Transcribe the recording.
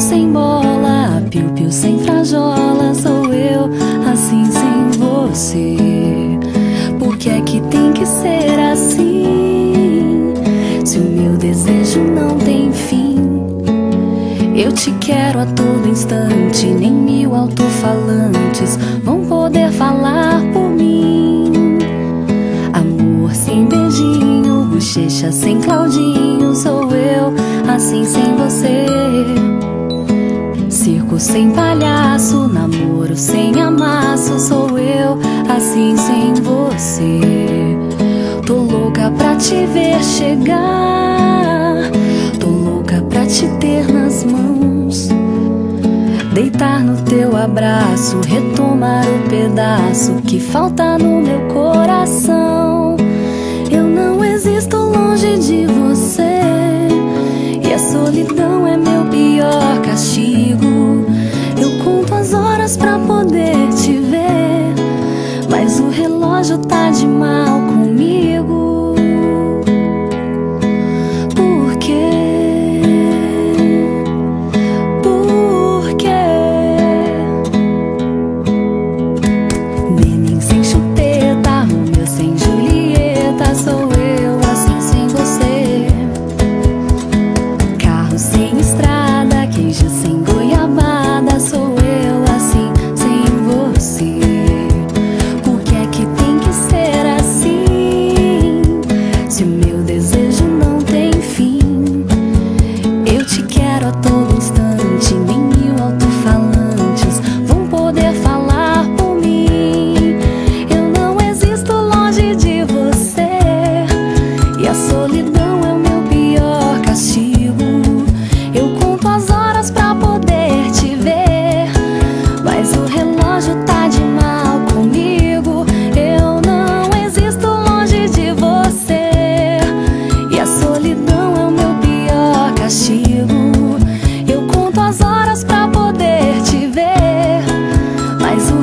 Sem bola, piu-piu sem frajola, Eu te quero a todo instante, nem mil alto-falantes vão poder falar por mim. Amor sem beijinho, bochecha sem Claudinho, sou eu, assim sem você. Circo sem palhaço, namoro sem amasso, sou eu, assim sem você. Tô louca pra te ver chegar, ter nas mãos. Deitar no teu abraço, retomar o pedaço que falta no meu coração. Eu não existo longe de você, e a solidão é meu pior castigo. Eu conto as horas pra poder te ver, mas o relógio tá de mal solidão é o meu pior castigo. Eu conto as horas pra poder te ver, mas o relógio tá de mal comigo. Eu não existo longe de você, e a solidão é o meu pior castigo. Eu conto as horas pra poder te ver, mas o